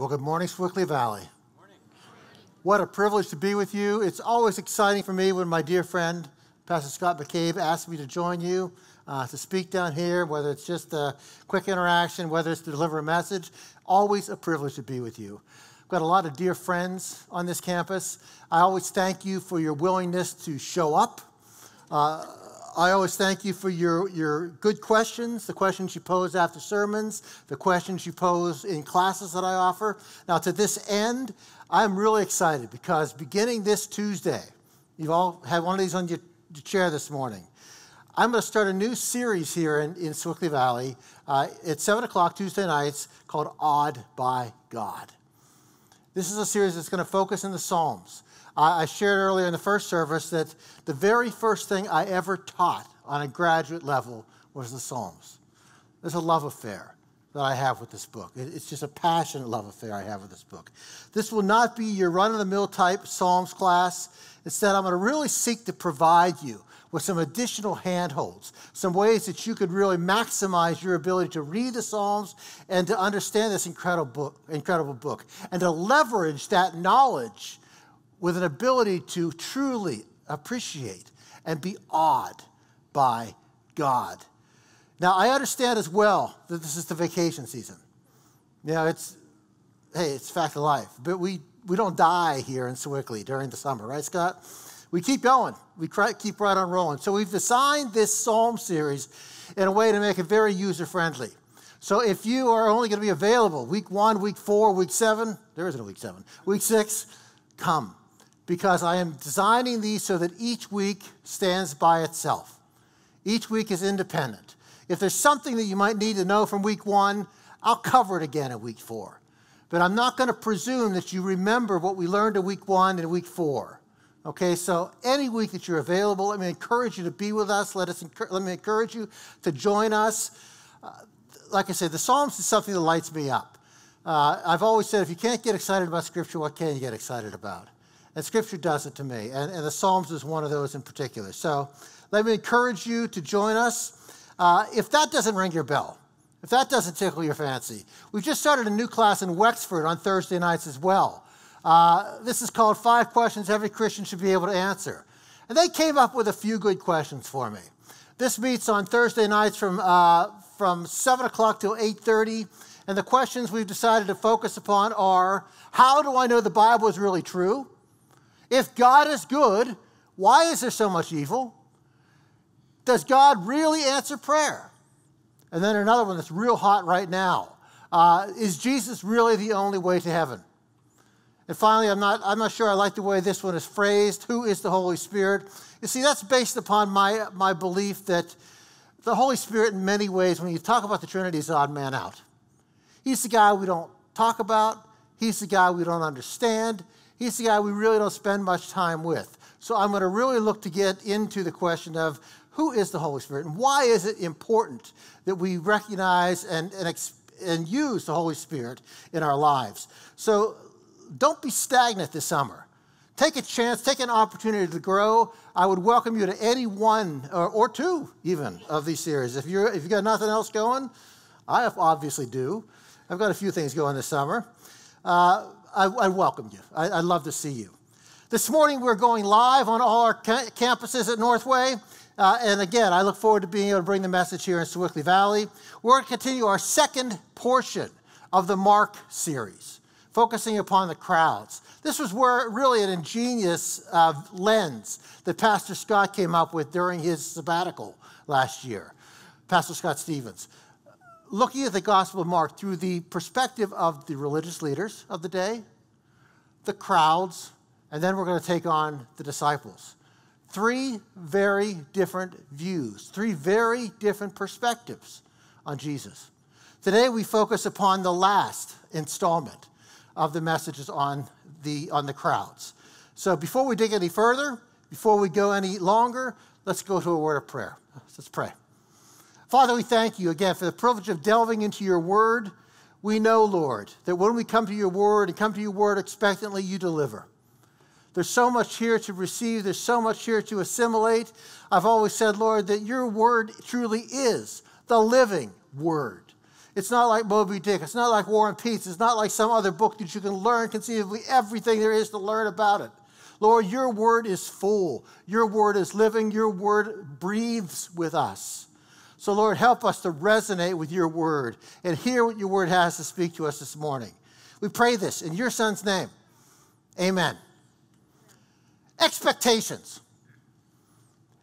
Well, good morning, Sewickley Valley. What a privilege to be with you. It's always exciting for me when my dear friend, Pastor Scott McCabe, asks me to join you uh, to speak down here, whether it's just a quick interaction, whether it's to deliver a message. Always a privilege to be with you. I've got a lot of dear friends on this campus. I always thank you for your willingness to show up. Uh, I always thank you for your, your good questions, the questions you pose after sermons, the questions you pose in classes that I offer. Now, to this end, I'm really excited because beginning this Tuesday, you've all had one of these on your, chair this morning. I'm going to start a new series here in, in Sewickley Valley uh, at 7 o'clock Tuesday nights called Awed by God. This is a series that's going to focus in the Psalms. I shared earlier in the first service that the very first thing I ever taught on a graduate level was the Psalms. There's a love affair that I have with this book. It's just a passionate love affair I have with this book. This will not be your run of the mill type Psalms class. Instead, I'm going to really seek to provide you with some additional handholds, some ways that you could really maximize your ability to read the Psalms and to understand this incredible book, incredible book and to leverage that knowledge with an ability to truly appreciate and be awed by God. Now, I understand as well that this is the vacation season. You know, it's, hey, it's fact of life. But we, we don't die here in Sewickley during the summer, right, Scott? We keep going. We keep right on rolling. So we've designed this psalm series in a way to make it very user friendly. So if you are only going to be available week one, week four, week seven, there isn't a week seven, week six, come because I am designing these so that each week stands by itself. Each week is independent. If there's something that you might need to know from week one, I'll cover it again in week four. But I'm not going to presume that you remember what we learned in week one and week four. Okay, so any week that you're available, let me encourage you to be with us. Let, us, let me encourage you to join us. Uh, like I said, the Psalms is something that lights me up. Uh, I've always said if you can't get excited about Scripture, what can you get excited about? And Scripture does it to me. And, and the Psalms is one of those in particular. So let me encourage you to join us. Uh, if that doesn't ring your bell, if that doesn't tickle your fancy, we've just started a new class in Wexford on Thursday nights as well. Uh, this is called Five Questions Every Christian Should Be Able to Answer. And they came up with a few good questions for me. This meets on Thursday nights from, uh, from 7 o'clock till 8.30. And the questions we've decided to focus upon are, how do I know the Bible is really true? If God is good, why is there so much evil? Does God really answer prayer? And then another one that's real hot right now. Uh, is Jesus really the only way to heaven? And finally, I'm not, I'm not sure I like the way this one is phrased. Who is the Holy Spirit? You see, that's based upon my, my belief that the Holy Spirit, in many ways, when you talk about the Trinity, is odd man out. He's the guy we don't talk about, he's the guy we don't understand, He's the guy we really don't spend much time with. So I'm going to really look to get into the question of who is the Holy Spirit and why is it important that we recognize and, and, and use the Holy Spirit in our lives. So don't be stagnant this summer. Take a chance, take an opportunity to grow. I would welcome you to any one or, or two, even, of these series. If, you're, if you've got nothing else going, I obviously do. I've got a few things going this summer. Uh, I, I welcome you. I, would love to see you. This morning, we're going live on all our ca- campuses at Northway. Uh, and again, I look forward to being able to bring the message here in Sewickley Valley. We're going to continue our second portion of the Mark series, focusing upon the crowds. This was where really an ingenious uh, lens that Pastor Scott came up with during his sabbatical last year, Pastor Scott Stevens looking at the Gospel of Mark through the perspective of the religious leaders of the day, the crowds, and then we're going to take on the disciples. Three very different views, three very different perspectives on Jesus. Today we focus upon the last installment of the messages on the, on the crowds. So before we dig any further, before we go any longer, let's go to a word of prayer. Let's pray. Father, we thank you again for the privilege of delving into your word. We know, Lord, that when we come to your word and come to your word expectantly, you deliver. There's so much here to receive, there's so much here to assimilate. I've always said, Lord, that your word truly is the living word. It's not like Moby Dick. It's not like War and Peace. It's not like some other book that you can learn conceivably everything there is to learn about it. Lord, your word is full. Your word is living. Your word breathes with us. So, Lord, help us to resonate with your word and hear what your word has to speak to us this morning. We pray this in your son's name. Amen. Expectations.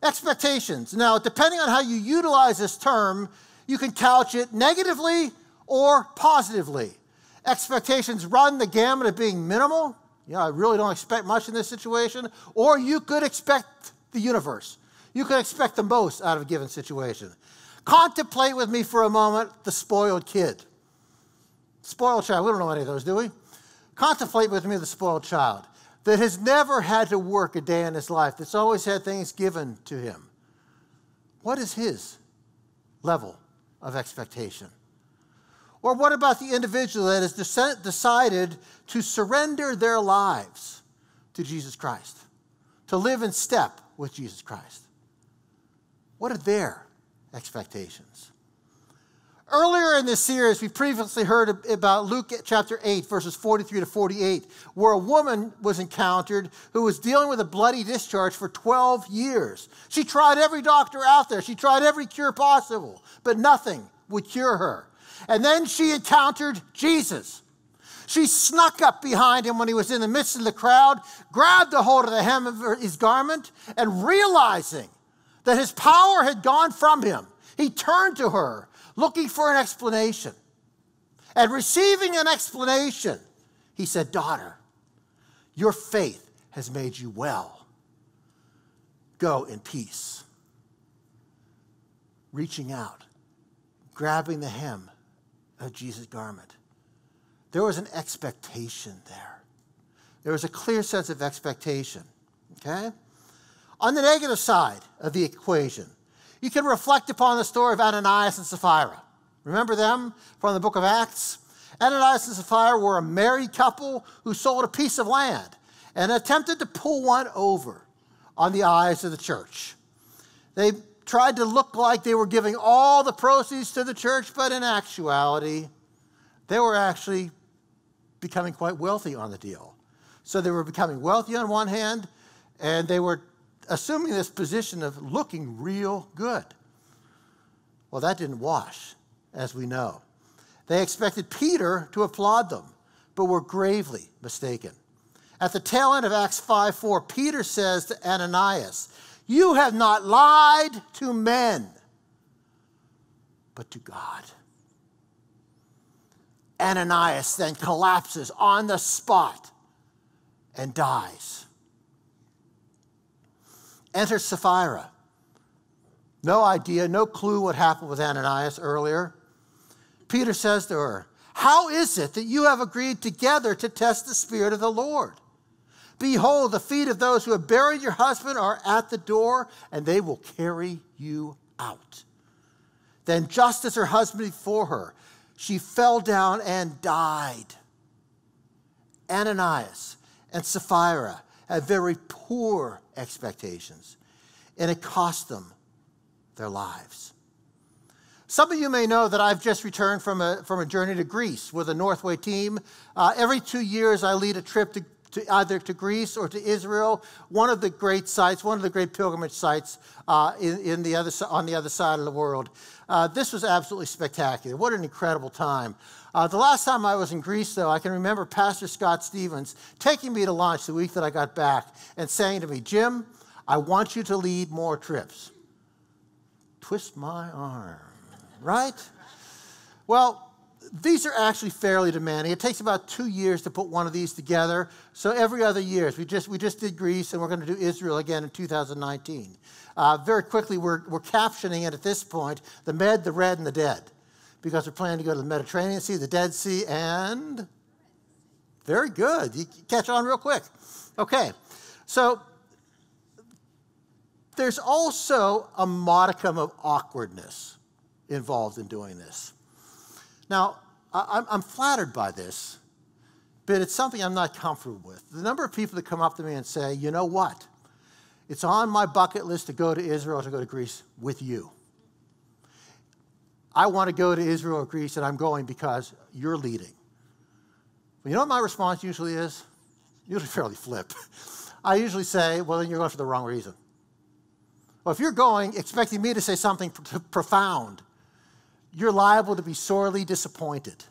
Expectations. Now, depending on how you utilize this term, you can couch it negatively or positively. Expectations run the gamut of being minimal. Know, I really don't expect much in this situation. Or you could expect the universe. You could expect the most out of a given situation. Contemplate with me for a moment the spoiled kid. Spoiled child. We don't know any of those, do we? Contemplate with me the spoiled child that has never had to work a day in his life, that's always had things given to him. What is his level of expectation? Or what about the individual that has decided to surrender their lives to Jesus Christ, to live in step with Jesus Christ? What are their expectations? Earlier in this series, we previously heard about Luke chapter 8, verses 43 to 48, where a woman was encountered who was dealing with a bloody discharge for 12 years. She tried every doctor out there, she tried every cure possible, but nothing would cure her. And then she encountered Jesus. She snuck up behind him when he was in the midst of the crowd, grabbed a hold of the hem of his garment, and realizing that his power had gone from him, he turned to her looking for an explanation. And receiving an explanation, he said, Daughter, your faith has made you well. Go in peace. Reaching out, grabbing the hem of Jesus' garment. There was an expectation there. There was a clear sense of expectation. Okay? On the negative side of the equation, you can reflect upon the story of Ananias and Sapphira. Remember them from the book of Acts? Ananias and Sapphira were a married couple who sold a piece of land and attempted to pull one over on the eyes of the church. They tried to look like they were giving all the proceeds to the church, but in actuality, they were actually becoming quite wealthy on the deal. So they were becoming wealthy on one hand, and they were assuming this position of looking real good. Well, that didn't wash, as we know. They expected Peter to applaud them, but were gravely mistaken. At the tail end of Acts 5 4, Peter says to Ananias, You have not lied to men, but to God. Ananias then collapses on the spot and dies. Enter Sapphira. No idea, no clue what happened with Ananias earlier. Peter says to her, How is it that you have agreed together to test the Spirit of the Lord? Behold, the feet of those who have buried your husband are at the door, and they will carry you out. Then, just as her husband before her, she fell down and died. Ananias and Sapphira had very poor expectations, and it cost them their lives. Some of you may know that I've just returned from a, from a journey to Greece with a Northway team. Uh, every two years, I lead a trip to, to, either to Greece or to Israel, one of the great sites, one of the great pilgrimage sites uh, in, in, the other, on the other side of the world. Uh, this was absolutely spectacular. What an incredible time. Uh, the last time I was in Greece, though, I can remember Pastor Scott Stevens taking me to lunch the week that I got back and saying to me, Jim, I want you to lead more trips. Twist my arm, right? Well, these are actually fairly demanding. It takes about two years to put one of these together. So every other year, we just, we just did Greece and we're going to do Israel again in 2019. Uh, very quickly, we're, we're captioning it at this point the Med, the Red, and the Dead because we're planning to go to the Mediterranean Sea, the Dead Sea, and very good. You catch on real quick. Okay, so there's also a modicum of awkwardness involved in doing this. Now, I'm flattered by this, but it's something I'm not comfortable with. The number of people that come up to me and say, you know what? It's on my bucket list to go to Israel, to go to Greece with you. I want to go to Israel or Greece, and I'm going because you're leading. You know what my response usually is? Usually fairly flip. I usually say, well, then you're going for the wrong reason. Well, if you're going expecting me to say something profound, you're liable to be sorely disappointed.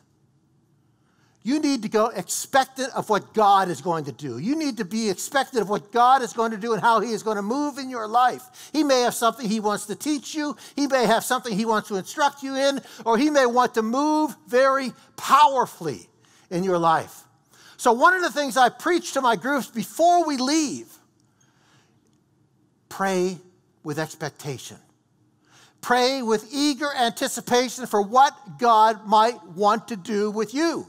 You need to go expectant of what God is going to do. You need to be expectant of what God is going to do and how He is going to move in your life. He may have something He wants to teach you, He may have something He wants to instruct you in, or He may want to move very powerfully in your life. So, one of the things I preach to my groups before we leave pray with expectation. Pray with eager anticipation for what God might want to do with you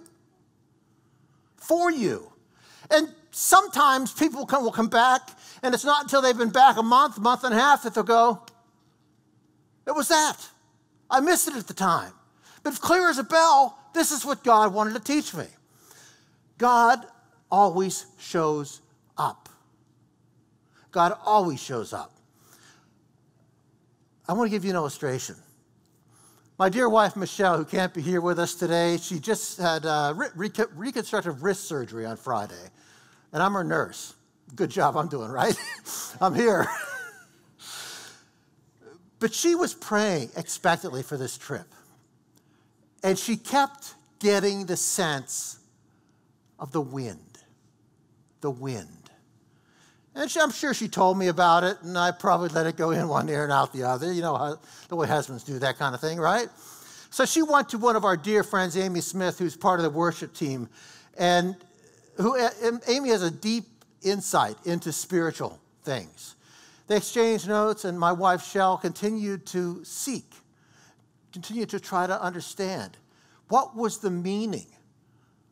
for you. And sometimes people come, will come back, and it's not until they've been back a month, month and a half that they'll go, It was that. I missed it at the time. But clear as a bell, this is what God wanted to teach me. God always shows up. God always shows up. I want to give you an illustration. My dear wife, Michelle, who can't be here with us today, she just had uh, re- reconstructive wrist surgery on Friday. And I'm her nurse. Good job I'm doing, right? I'm here. but she was praying expectantly for this trip. And she kept getting the sense of the wind. The wind. And she, I'm sure she told me about it, and I probably let it go in one ear and out the other. You know how, the way husbands do that kind of thing, right? So she went to one of our dear friends, Amy Smith, who's part of the worship team, and who Amy has a deep insight into spiritual things. They exchanged notes, and my wife Shell continued to seek, continued to try to understand what was the meaning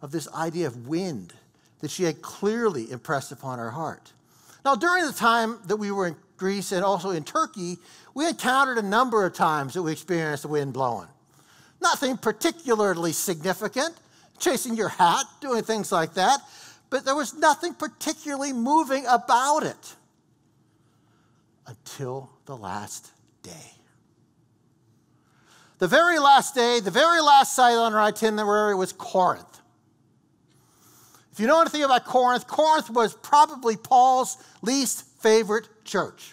of this idea of wind that she had clearly impressed upon her heart. Now, during the time that we were in Greece and also in Turkey, we encountered a number of times that we experienced the wind blowing. Nothing particularly significant, chasing your hat, doing things like that, but there was nothing particularly moving about it until the last day. The very last day, the very last site on our itinerary was Corinth. If you know anything about Corinth, Corinth was probably Paul's least favorite church.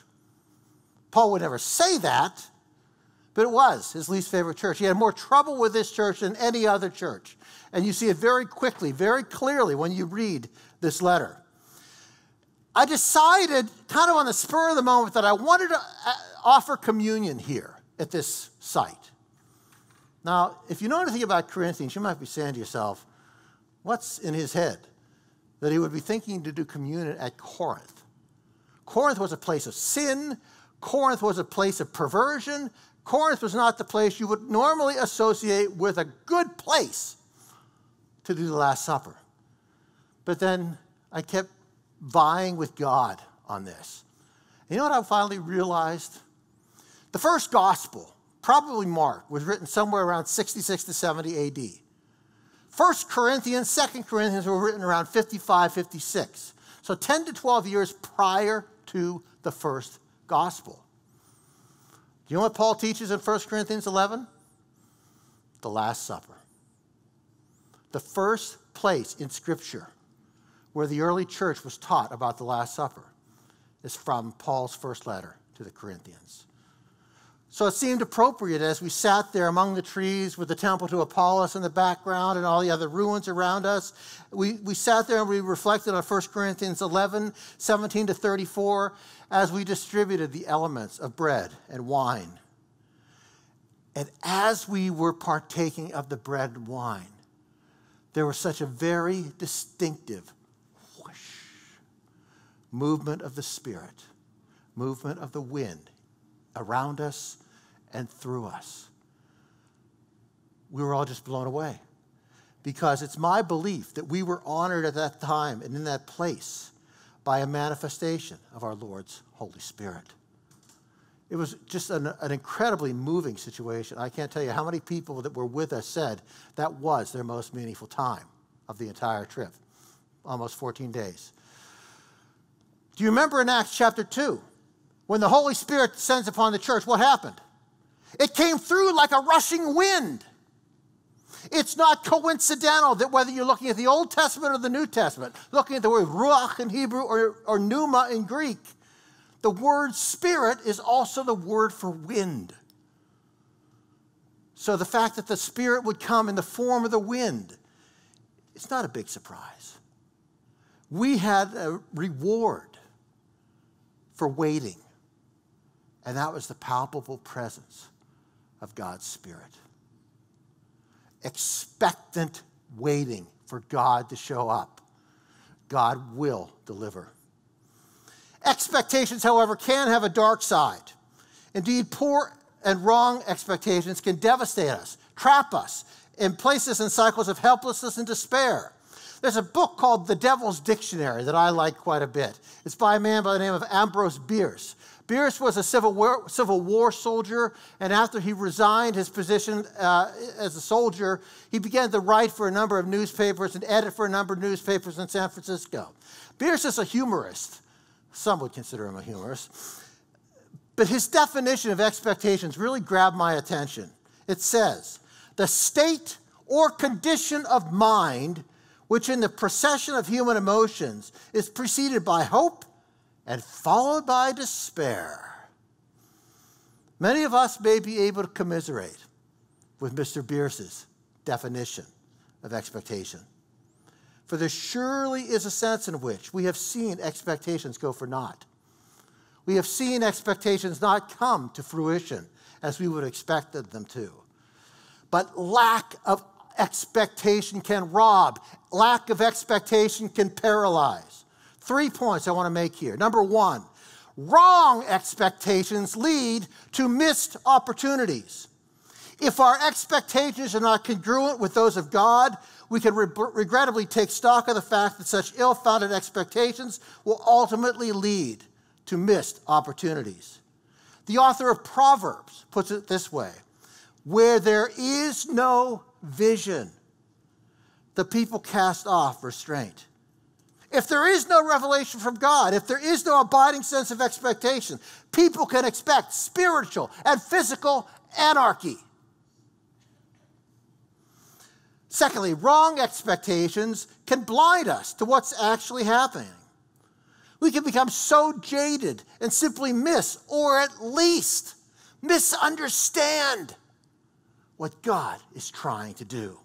Paul would never say that, but it was his least favorite church. He had more trouble with this church than any other church. And you see it very quickly, very clearly when you read this letter. I decided, kind of on the spur of the moment, that I wanted to uh, offer communion here at this site. Now, if you know anything about Corinthians, you might be saying to yourself, what's in his head? That he would be thinking to do communion at Corinth. Corinth was a place of sin. Corinth was a place of perversion. Corinth was not the place you would normally associate with a good place to do the Last Supper. But then I kept vying with God on this. You know what I finally realized? The first gospel, probably Mark, was written somewhere around 66 to 70 AD. First Corinthians, Second Corinthians were written around 55, 56. So 10 to 12 years prior to the first gospel. Do you know what Paul teaches in 1 Corinthians 11? The Last Supper. The first place in Scripture where the early church was taught about the Last Supper is from Paul's first letter to the Corinthians. So it seemed appropriate as we sat there among the trees with the temple to Apollos in the background and all the other ruins around us. We, we sat there and we reflected on 1 Corinthians 11, 17 to 34, as we distributed the elements of bread and wine. And as we were partaking of the bread and wine, there was such a very distinctive whoosh movement of the Spirit, movement of the wind around us and through us. We were all just blown away because it's my belief that we were honored at that time and in that place by a manifestation of our Lord's Holy Spirit. It was just an, an, incredibly moving situation. I can't tell you how many people that were with us said that was their most meaningful time of the entire trip, almost 14 days. Do you remember in Acts chapter 2 when the Holy Spirit descends upon the church, what happened? It came through like a rushing wind. It's not coincidental that whether you're looking at the Old Testament or the New Testament, looking at the word ruach in Hebrew or, or pneuma in Greek, the word spirit is also the word for wind. So the fact that the spirit would come in the form of the wind, it's not a big surprise. We had a reward for waiting, and that was the palpable presence of God's Spirit expectant waiting for God to show up. God will deliver. Expectations, however, can have a dark side. Indeed, poor and wrong expectations can devastate us, trap us, and place us in cycles of helplessness and despair. There's a book called The Devil's Dictionary that I like quite a bit. It's by a man by the name of Ambrose Bierce. Bierce was a Civil War, Civil War soldier, and after he resigned his position uh, as a soldier, he began to write for a number of newspapers and edit for a number of newspapers in San Francisco. Bierce is a humorist. Some would consider him a humorist. But his definition of expectations really grabbed my attention. It says, the state or condition of mind which in the procession of human emotions is preceded by hope and followed by despair. Many of us may be able to commiserate with Mr. Bierce's definition of expectation. For there surely is a sense in which we have seen expectations go for naught. We have seen expectations not come to fruition as we would have expected them to. But lack of expectation can rob, lack of expectation can paralyze. Three points I want to make here. Number one, wrong expectations lead to missed opportunities. If our expectations are not congruent with those of God, we can re- regrettably take stock of the fact that such ill founded expectations will ultimately lead to missed opportunities. The author of Proverbs puts it this way Where there is no vision, the people cast off restraint. If there is no revelation from God, if there is no abiding sense of expectation, people can expect spiritual and physical anarchy. Secondly, wrong expectations can blind us to what's actually happening. We can become so jaded and simply miss, or at least misunderstand, what God is trying to do.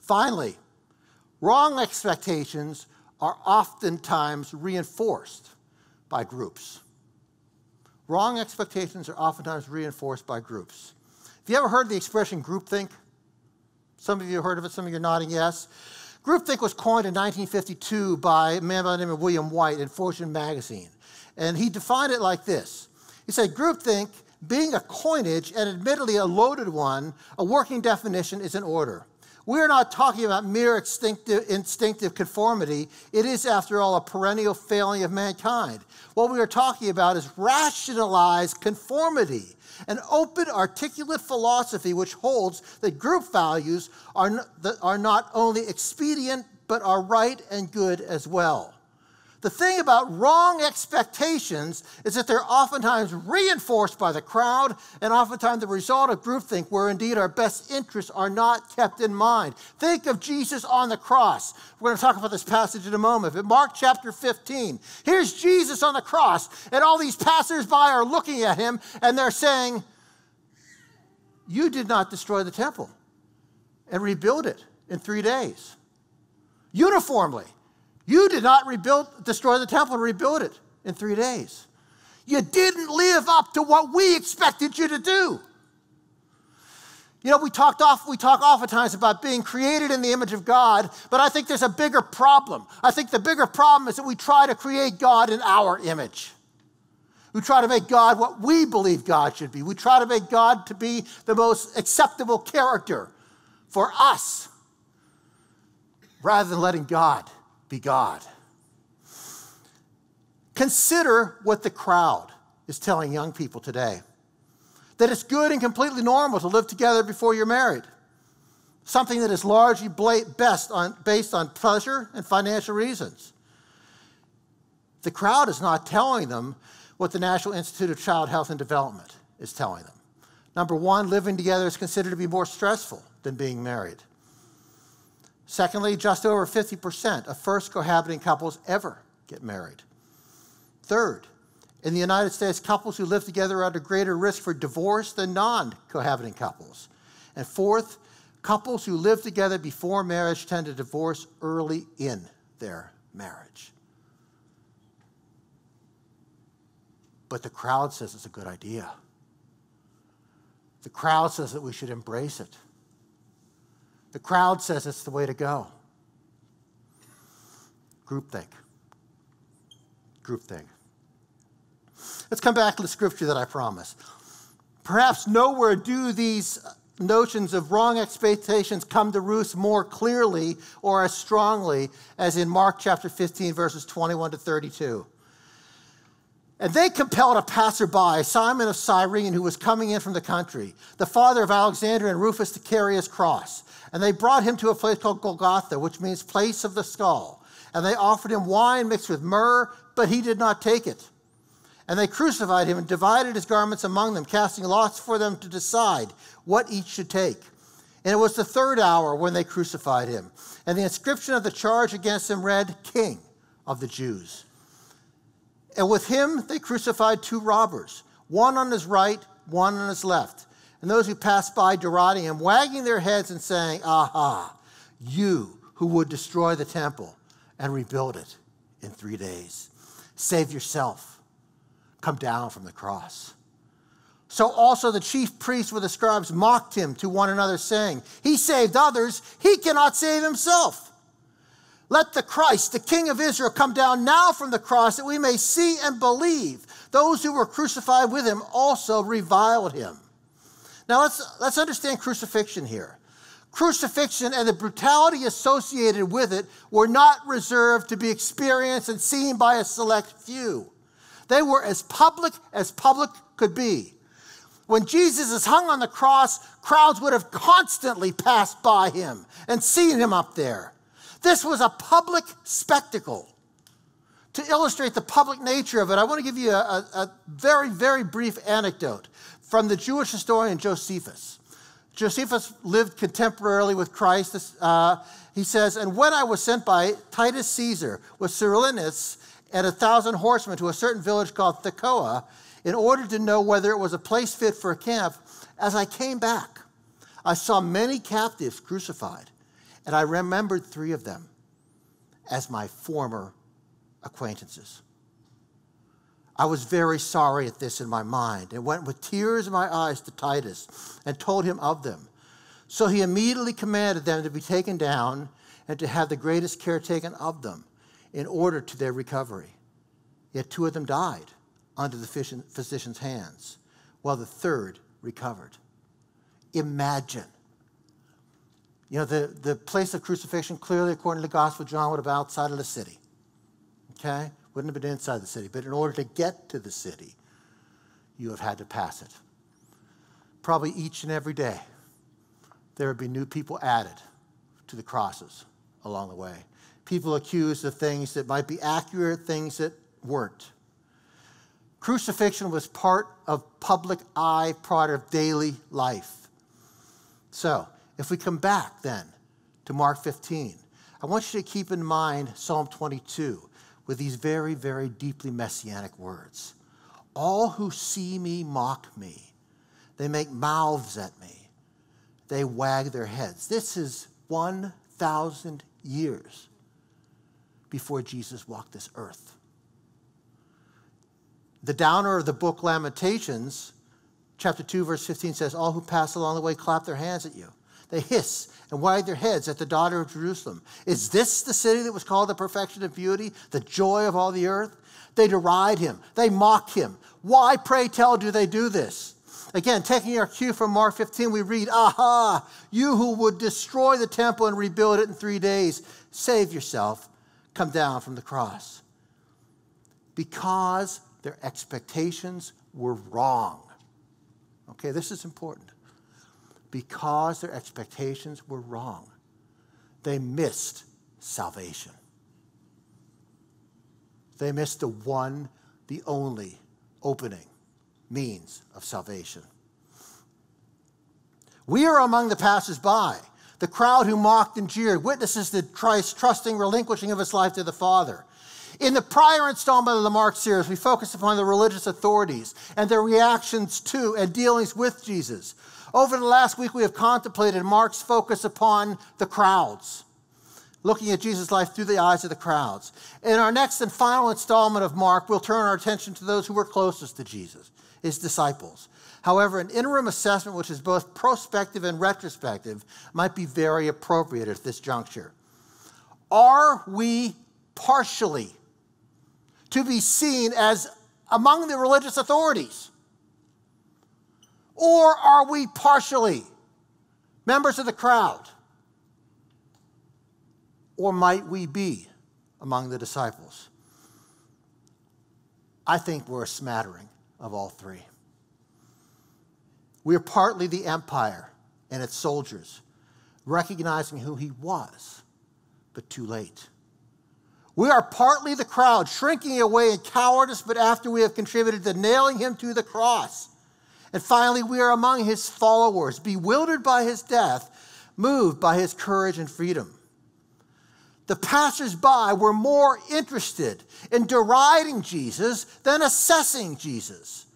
Finally, Wrong expectations are oftentimes reinforced by groups. Wrong expectations are oftentimes reinforced by groups. Have you ever heard the expression groupthink? Some of you have heard of it, some of you are nodding yes. Groupthink was coined in 1952 by a man by the name of William Whyte in Fortune magazine. And he defined it like this He said, Groupthink, being a coinage and admittedly a loaded one, a working definition is in order. We're not talking about mere instinctive, instinctive conformity. It is, after all, a perennial failing of mankind. What we are talking about is rationalized conformity, an open, articulate philosophy which holds that group values are, are not only expedient, but are right and good as well. The thing about wrong expectations is that they're oftentimes reinforced by the crowd and oftentimes the result of groupthink, where indeed our best interests are not kept in mind. Think of Jesus on the cross. We're going to talk about this passage in a moment. But Mark chapter 15, here's Jesus on the cross, and all these passersby are looking at him and they're saying, You did not destroy the temple and rebuild it in three days. Uniformly. You did not rebuild, destroy the temple and rebuild it in three days. You didn't live up to what we expected you to do. You know, we talked off, we talk oftentimes about being created in the image of God, but I think there's a bigger problem. I think the bigger problem is that we try to create God in our image. We try to make God what we believe God should be. We try to make God to be the most acceptable character for us rather than letting God be God. Consider what the crowd is telling young people today that it's good and completely normal to live together before you're married. Something that is largely best on, based on pleasure and financial reasons. The crowd is not telling them what the National Institute of Child Health and Development is telling them. Number one, living together is considered to be more stressful than being married. Secondly, just over 50% of first cohabiting couples ever get married. Third, in the United States, couples who live together are at a greater risk for divorce than non cohabiting couples. And fourth, couples who live together before marriage tend to divorce early in their marriage. But the crowd says it's a good idea. The crowd says that we should embrace it. The crowd says it's the way to go. Groupthink. Groupthink. Let's come back to the scripture that I promised. Perhaps nowhere do these notions of wrong expectations come to roost more clearly or as strongly as in Mark chapter 15, verses 21 to 32. And they compelled a passerby, Simon of Cyrene, who was coming in from the country, the father of Alexander and Rufus, to carry his cross. And they brought him to a place called Golgotha, which means place of the skull. And they offered him wine mixed with myrrh, but he did not take it. And they crucified him and divided his garments among them, casting lots for them to decide what each should take. And it was the third hour when they crucified him. And the inscription of the charge against him read, King of the Jews. And with him they crucified two robbers, one on his right, one on his left. And those who passed by deriding him, wagging their heads and saying, Aha, you who would destroy the temple and rebuild it in three days. Save yourself. Come down from the cross. So also the chief priests with the scribes mocked him to one another, saying, He saved others, he cannot save himself. Let the Christ, the King of Israel, come down now from the cross that we may see and believe. Those who were crucified with him also reviled him. Now let's, let's understand crucifixion here. Crucifixion and the brutality associated with it were not reserved to be experienced and seen by a select few. They were as public as public could be. When Jesus is hung on the cross, crowds would have constantly passed by him and seen him up there. This was a public spectacle. To illustrate the public nature of it, I want to give you a, a, very, very brief anecdote from the Jewish historian Josephus. Josephus lived contemporarily with Christ. Uh, he says, And when I was sent by Titus Caesar with Cyrillus and a thousand horsemen to a certain village called Thecoa, in order to know whether it was a place fit for a camp, as I came back, I saw many captives crucified and I remembered three of them as my former acquaintances. I was very sorry at this in my mind and went with tears in my eyes to Titus and told him of them. So he immediately commanded them to be taken down and to have the greatest care taken of them in order to their recovery. Yet two of them died under the physician's hands, while the third recovered. Imagine you know, the, the place of crucifixion, clearly, according to the Gospel of John, would have been outside of the city. Okay? Wouldn't have been inside the city. But in order to get to the city, you have had to pass it. Probably each and every day, there would be new people added to the crosses along the way. People accused of things that might be accurate, things that weren't. Crucifixion was part of public eye, part of daily life. So, if we come back then to Mark 15, I want you to keep in mind Psalm 22 with these very, very deeply messianic words. All who see me mock me. They make mouths at me. They wag their heads. This is 1,000 years before Jesus walked this earth. The downer of the book Lamentations, chapter 2, verse 15 says, All who pass along the way clap their hands at you. They hiss and wag their heads at the daughter of Jerusalem. Is this the city that was called the perfection of beauty, the joy of all the earth? They deride him, they mock him. Why, pray tell, do they do this? Again, taking our cue from Mark 15, we read, Aha, you who would destroy the temple and rebuild it in three days, save yourself, come down from the cross. Because their expectations were wrong. Okay, this is important because their expectations were wrong. They missed salvation. They missed the one, the only opening means of salvation. We are among the passers-by, the crowd who mocked and jeered, witnesses to Christ's trusting relinquishing of his life to the Father. In the prior installment of the Mark series, we focused upon the religious authorities and their reactions to and dealings with Jesus. Over the last week, we have contemplated Mark's focus upon the crowds, looking at Jesus' life through the eyes of the crowds. In our next and final installment of Mark, we'll turn our attention to those who were closest to Jesus, his disciples. However, an interim assessment, which is both prospective and retrospective, might be very appropriate at this juncture. Are we partially to be seen as among the religious authorities? Or are we partially members of the crowd? Or might we be among the disciples? I think we're a smattering of all three. We are partly the empire and its soldiers, recognizing who he was, but too late. We are partly the crowd, shrinking away in cowardice, but after we have contributed to nailing him to the cross. And finally, we are among his followers, bewildered by his death, moved by his courage and freedom. The passersby were more interested in deriding Jesus than assessing Jesus.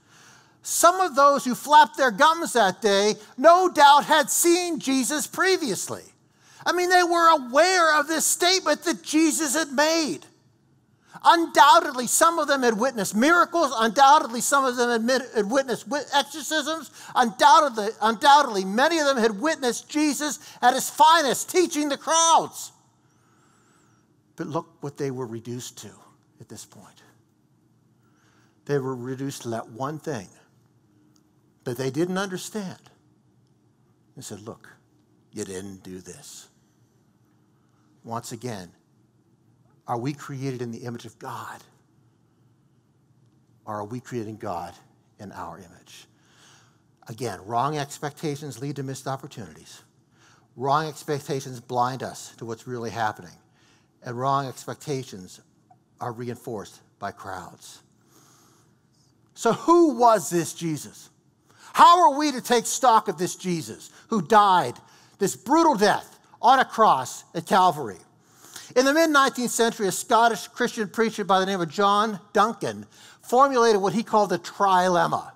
Some of those who flapped their gums that day no doubt had seen Jesus previously. I mean, they were aware of this statement that Jesus had made. Undoubtedly, some of them had witnessed miracles. Undoubtedly, some of them had, witnessed exorcisms. Undoubtedly, undoubtedly, many of them had witnessed Jesus at his finest, teaching the crowds. But look what they were reduced to at this point. They were reduced to that one thing but they didn't understand. They said, Look, you didn't do this. Once again, are we created in the image of God? Or are we creating God in our image? Again, wrong expectations lead to missed opportunities. Wrong expectations blind us to what's really happening. And wrong expectations are reinforced by crowds. So, who was this Jesus? How are we to take stock of this Jesus who died this brutal death on a cross at Calvary? In the mid 19th century, a Scottish Christian preacher by the name of John Duncan formulated what he called the trilemma.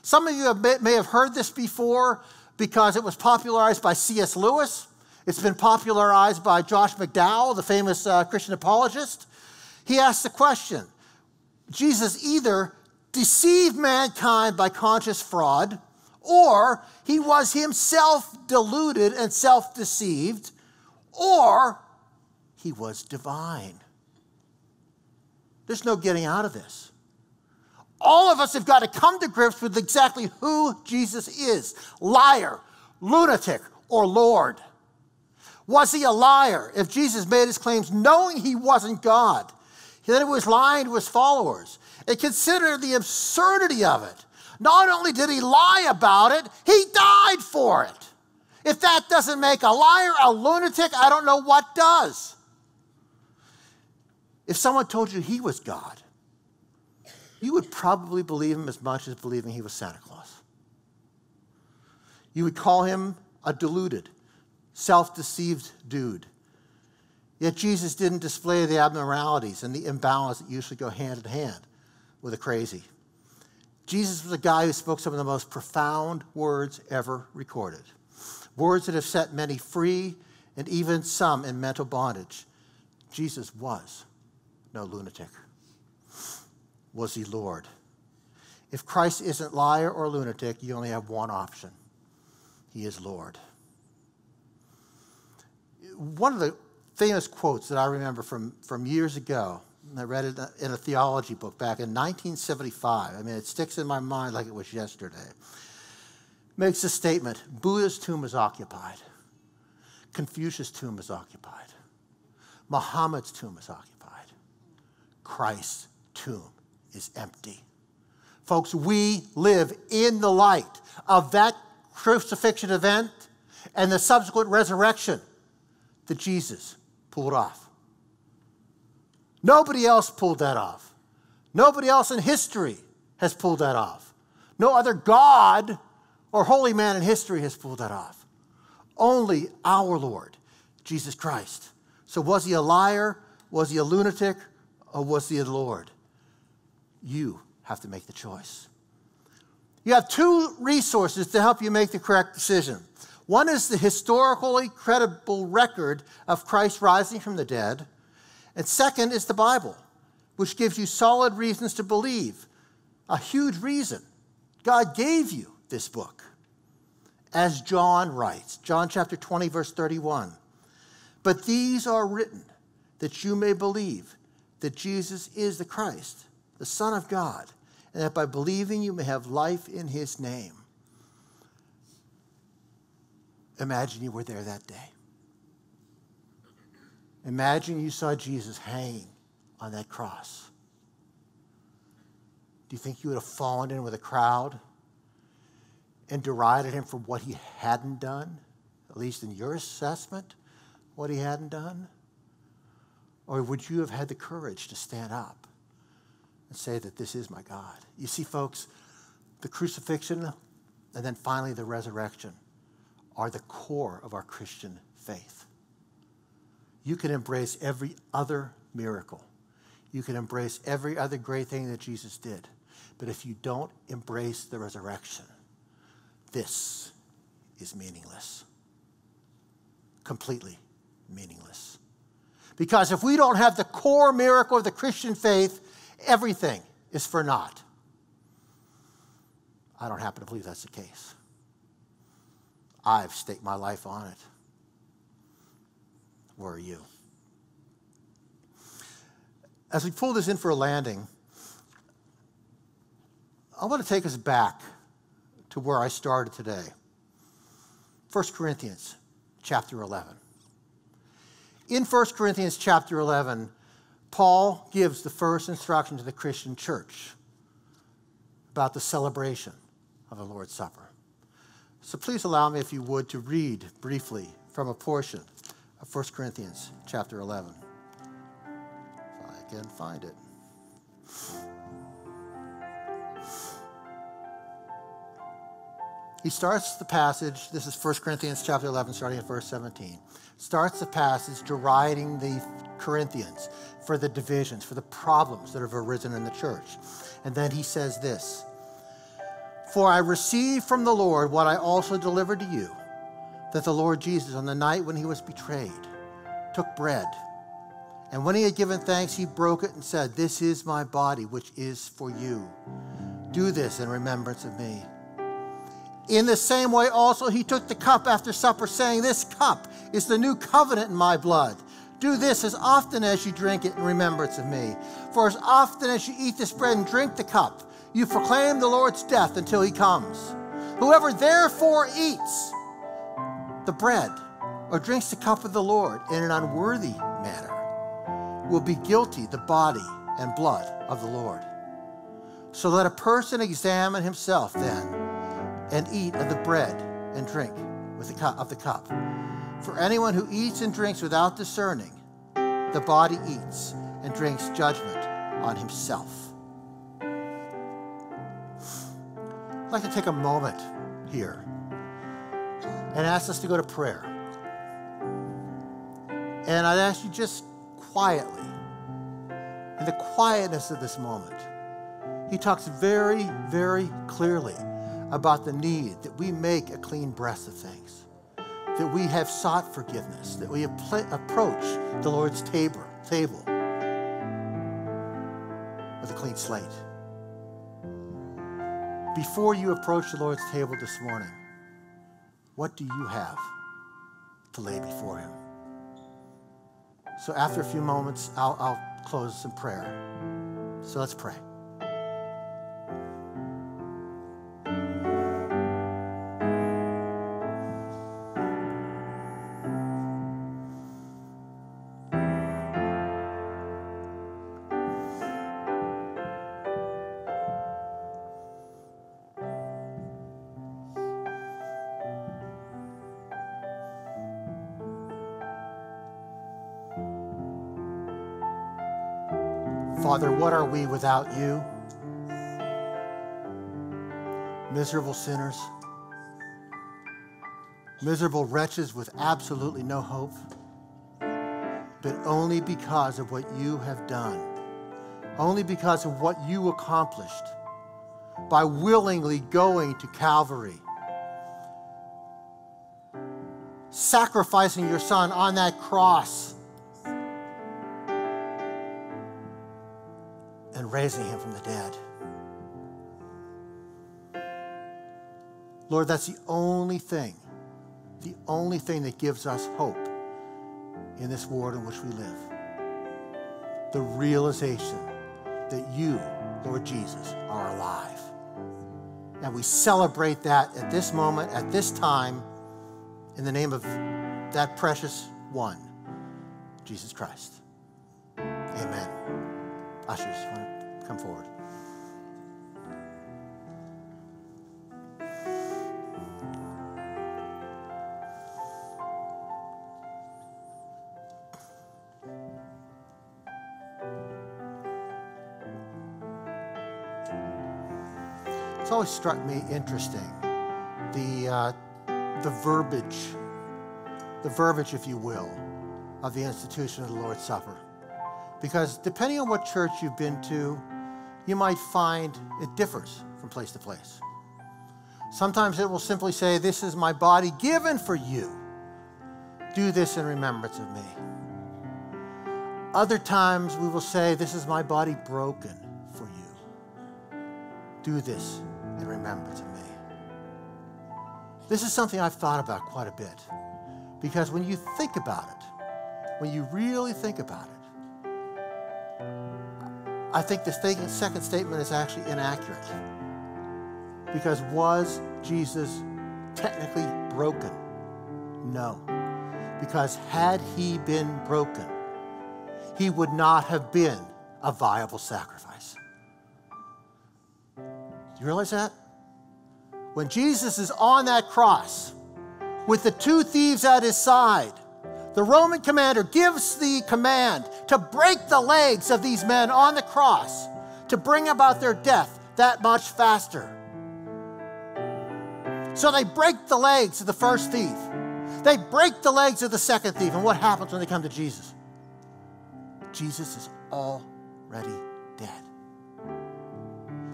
Some of you may have heard this before because it was popularized by C.S. Lewis. It's been popularized by Josh McDowell, the famous uh, Christian apologist. He asked the question Jesus either deceived mankind by conscious fraud, or he was himself deluded and self deceived, or he was divine. There's no getting out of this. All of us have got to come to grips with exactly who Jesus is liar, lunatic, or Lord. Was he a liar if Jesus made his claims knowing he wasn't God? That he was lying to his followers and consider the absurdity of it. Not only did he lie about it, he died for it. If that doesn't make a liar, a lunatic, I don't know what does. If someone told you he was God, you would probably believe him as much as believing he was Santa Claus. You would call him a deluded, self deceived dude. Yet Jesus didn't display the abnormalities and the imbalance that usually go hand in hand with a crazy. Jesus was a guy who spoke some of the most profound words ever recorded. Words that have set many free and even some in mental bondage. Jesus was no lunatic. Was he Lord? If Christ isn't liar or lunatic, you only have one option. He is Lord. One of the famous quotes that I remember from, from years ago I read it in a theology book back in 1975. I mean, it sticks in my mind like it was yesterday. Makes the statement Buddha's tomb is occupied, Confucius' tomb is occupied, Muhammad's tomb is occupied, Christ's tomb is empty. Folks, we live in the light of that crucifixion event and the subsequent resurrection that Jesus pulled off. Nobody else pulled that off. Nobody else in history has pulled that off. No other God or holy man in history has pulled that off. Only our Lord, Jesus Christ. So, was he a liar? Was he a lunatic? Or was he a Lord? You have to make the choice. You have two resources to help you make the correct decision. One is the historically credible record of Christ rising from the dead, and second is the Bible, which gives you solid reasons to believe. A huge reason. God gave you this book. As John writes, John chapter 20, verse 31. But these are written that you may believe that Jesus is the Christ, the Son of God, and that by believing you may have life in his name. Imagine you were there that day. Imagine you saw Jesus hanging on that cross. Do you think you would have fallen in with a crowd and derided him for what he hadn't done, at least in your assessment, what he hadn't done? Or would you have had the courage to stand up and say that this is my God? You see, folks, the crucifixion and then finally the resurrection are the core of our Christian faith. You can embrace every other miracle. You can embrace every other great thing that Jesus did. But if you don't embrace the resurrection, this is meaningless. Completely meaningless. Because if we don't have the core miracle of the Christian faith, everything is for naught. I don't happen to believe that's the case. I've staked my life on it. Where are you? As we pull this in for a landing, I want to take us back to where I started today. 1 Corinthians chapter 11. In 1 Corinthians chapter 11, Paul gives the first instruction to the Christian church about the celebration of the Lord's Supper. So please allow me, if you would, to read briefly from a portion of 1 Corinthians chapter 11. If I can find it. He starts the passage, this is 1 Corinthians chapter 11, starting at verse 17. Starts the passage deriding the Corinthians for the divisions, for the problems that have arisen in the church. And then he says this for I received from the Lord what I also delivered to you that the Lord Jesus, on the night when he was betrayed, took bread. And when he had given thanks, he broke it and said, This is my body, which is for you. Do this in remembrance of me. In the same way, also, he took the cup after supper, saying, This cup is the new covenant in my blood. Do this as often as you drink it in remembrance of me. For as often as you eat this bread and drink the cup, you proclaim the Lord's death until he comes. Whoever therefore eats the bread or drinks the cup of the Lord in an unworthy manner will be guilty of the body and blood of the Lord. So let a person examine himself then and eat of the bread and drink with the cup of the cup. For anyone who eats and drinks without discerning, the body eats and drinks judgment on himself. I'd like to take a moment here and ask us to go to prayer. And I'd ask you just quietly, in the quietness of this moment, he talks very, very clearly about the need that we make a clean breast of things, that we have sought forgiveness, that we approach the Lord's table, table with a clean slate before you approach the Lord's table this morning, what do you have to lay before Him? So, after a few moments, I'll, I'll close in prayer. So, let's pray. Father, what are we without you? miserable sinners, miserable wretches with absolutely no hope, but only because of what you have done, only because of what you accomplished. By willingly going to Calvary, sacrificing your son on that cross, raising him from the dead. Lord, that's the only thing, the only thing that gives us hope in this world in which we live. The realization that you, Lord Jesus, are alive. And we celebrate that at this moment, at this time, in the name of that precious one, Jesus Christ. Amen. Ushers, come forward? It's always struck me interesting the, uh, the verbiage, the verbiage, if you will, of the institution of the Lord's Supper. Because depending on what church you've been to, you might find it differs from place to place. Sometimes it will simply say, This is my body given for you. Do this in remembrance of me. Other times we will say, This is my body broken for you. Do this in remembrance of me. This is something I've thought about quite a bit because when you think about it, when you really think about it, I think the second statement is actually inaccurate. Because was Jesus technically broken? No. Because had he been broken, he would not have been a viable sacrifice. Do you realize that? When Jesus is on that cross with the two thieves at his side, the Roman commander gives the command to break the legs of these men on the cross to bring about their death that much faster. So they break the legs of the first thief. They break the legs of the second thief. And what happens when they come to Jesus? Jesus is already dead.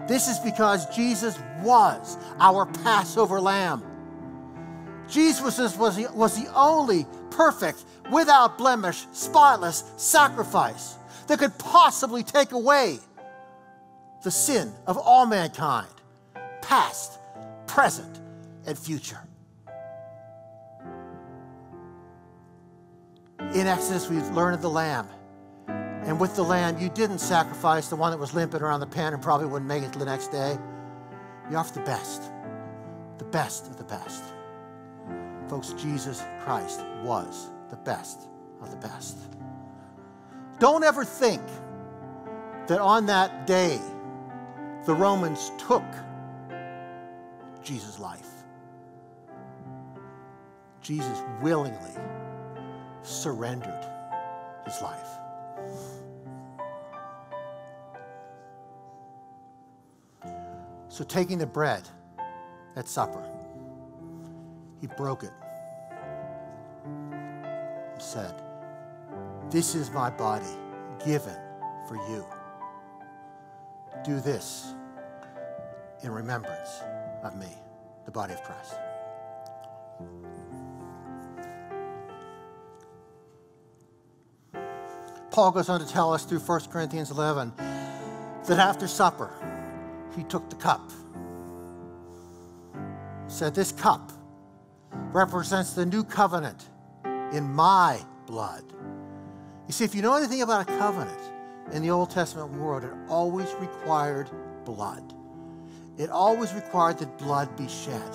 This is because Jesus was our Passover lamb. Jesus was the, was the only perfect, without blemish, spotless sacrifice that could possibly take away the sin of all mankind, past, present, and future. In Exodus, we've learned of the lamb. And with the lamb, you didn't sacrifice the one that was limping around the pen and probably wouldn't make it to the next day. You offered the best, the best of the best. Folks, Jesus Christ was the best of the best. Don't ever think that on that day the Romans took Jesus' life. Jesus willingly surrendered his life. So, taking the bread at supper, he broke it and said, This is my body given for you. Do this in remembrance of me, the body of Christ. Paul goes on to tell us through 1 Corinthians 11 that after supper, he took the cup. Said, This cup represents the new covenant in my blood. You see, if you know anything about a covenant in the Old Testament world, it always required blood. It always required that blood be shed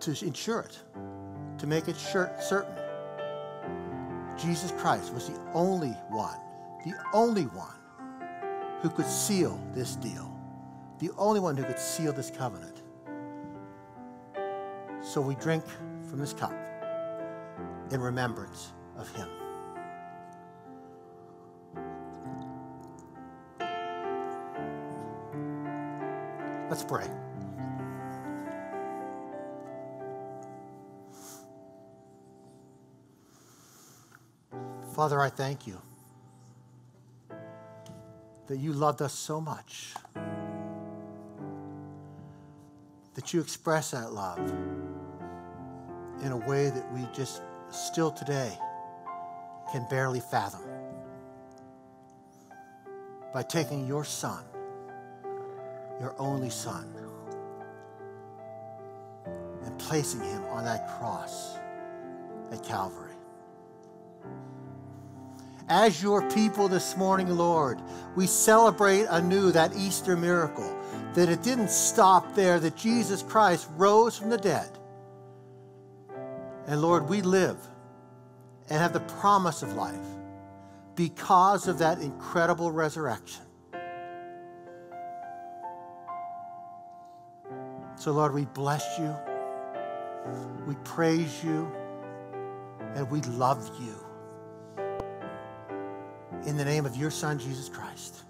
to ensure it, to make it certain. Jesus Christ was the only one, the only one who could seal this deal, the only one who could seal this covenant. So we drink from this cup in remembrance of him. Let's pray. Father, I thank you that you loved us so much, that you express that love in a way that we just still today can barely fathom. By taking your son, your only son, and placing him on that cross at Calvary as your people this morning, Lord, we celebrate anew that Easter miracle, that it didn't stop there, that Jesus Christ rose from the dead. And Lord, we live and have the promise of life because of that incredible resurrection. So, Lord, we bless you, we praise you, and we love you in the name of your Son, Jesus Christ.